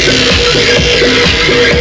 Yeah.